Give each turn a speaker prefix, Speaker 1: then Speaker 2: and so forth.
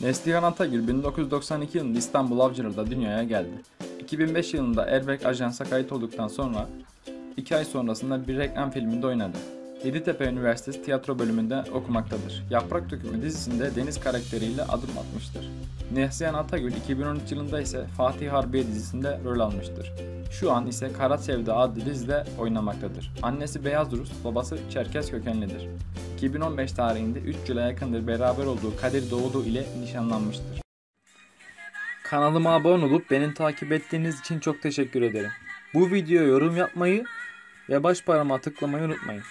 Speaker 1: Neslihan Atagül 1992 yılında İstanbul Avcılar'da dünyaya geldi. 2005 yılında Erbek Ajans'a kayıt olduktan sonra 2 ay sonrasında bir reklam filminde oynadı. Yeditepe Üniversitesi tiyatro bölümünde okumaktadır. Yaprak Dökümü dizisinde Deniz karakteriyle adım atmıştır. Neslihan Atagül 2013 yılında ise Fatih Harbiye dizisinde rol almıştır. Şu an ise Kara Sevda adlı dizide oynamaktadır. Annesi Beyaz Rus, babası Çerkez kökenlidir. 2015 tarihinde 3 yıla yakındır beraber olduğu Kadir Doğulu ile nişanlanmıştır. Kanalıma abone olup beni takip ettiğiniz için çok teşekkür ederim. Bu videoya yorum yapmayı ve baş parmağı tıklamayı unutmayın.